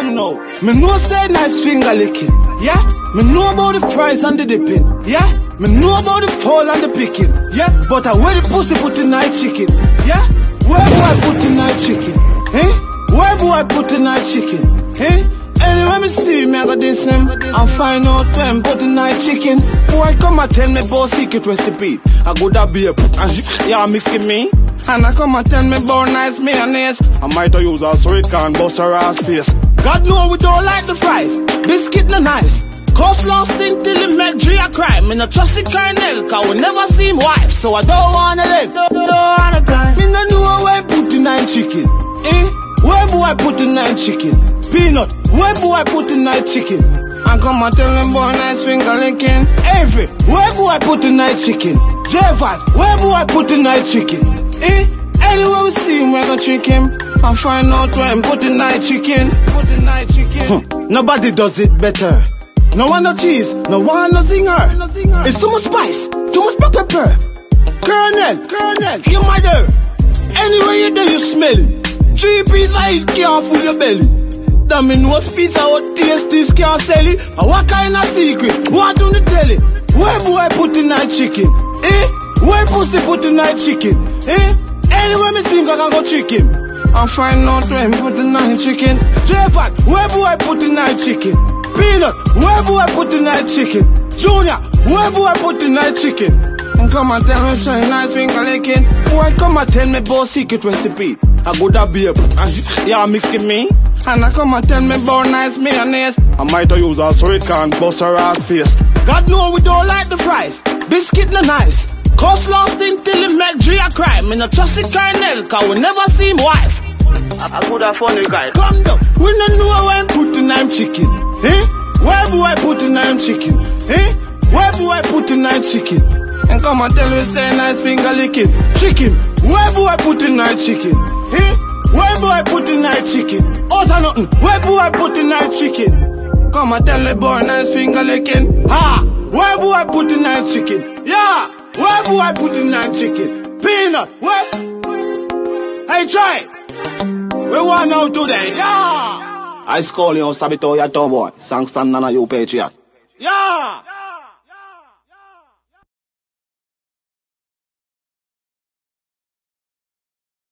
don't know. Me know say nice finger licking. Yeah. Me know about the fries and the dipping. Yeah. Me know about the fall and the picking. Yeah. But I where the pussy put the night chicken. Yeah. Where boy put the night chicken? Eh? Where boy put the night chicken? Eh? Anyway, me see me, I got this him. I find out when put the night chicken. Boy, come and tell me about secret recipe. I go that beer, and yeah, mixing me. And I come and tell me about nice mayonnaise. I might use so it can bust her ass face. God know we don't like the fries. Biscuit no nice. Coleslaw stink till it make G a cry. Me no trust the colonel, cause we never see him wife. So I don't wanna live, don't, don't wanna die. Me no know where put the nine chicken. Eh? Where boy put the nine chicken? Peanut, where boy put the night chicken? And come and tell them boy nice finger licking. Every, where boy put the night chicken? J-Vibes, where boy put the night chicken? Eh? Anywhere we see him, we gonna trick him. And find out where him put the night chicken. Put the night chicken. Nobody does it better. No one no cheese, no one no zinger. no zinger. It's too much spice, too much pepper. Colonel, Colonel, you mother. Anywhere you do, you smell it. Three pizza it can't fool your belly. That mean what pizza what taste this can't sell it. And what kind of secret? What on tell telly? Where boy put the night chicken? Eh? Where pussy put the night chicken? Eh? Anywhere me see I can go. And find out where him put the night chicken. J-Pack, where boy I put the night chicken? Peanut, where boy I put the night chicken? Junior, where boy I put the night chicken? And come and tell me say nice finger licking. Boy, come and tell me about secret recipe. I go that beer, and yeah, mixing me. And I come and tell me about nice mayonnaise. I might use so it can bust her ass face. God know we don't like the fries. Biscuit no nice. Coleslaw stink till it make G a cry. Me no trust the colonel, cause we never see him wife. I, I could have funny guy. Come down. We no know when put the name chicken. Eh? Where boy put the name chicken? Eh? Where boy put the name chicken? And come and tell me say nice finger licking. Chicken. Where boy put the night chicken? Eh? Where boy put the night chicken? Out nothing. Where boy put the night chicken? Come and tell me boy nice finger licking. Ha! Where boy put the night chicken? Yeah! Boy put the night chicken? Peanut. what? Hey, try. We want now today. Yeah! I call you Sabito, ya boy. Sangstan nana you patriot. Yeah!